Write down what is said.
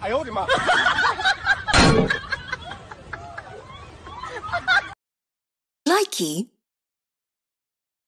哎呦我的妈！Likey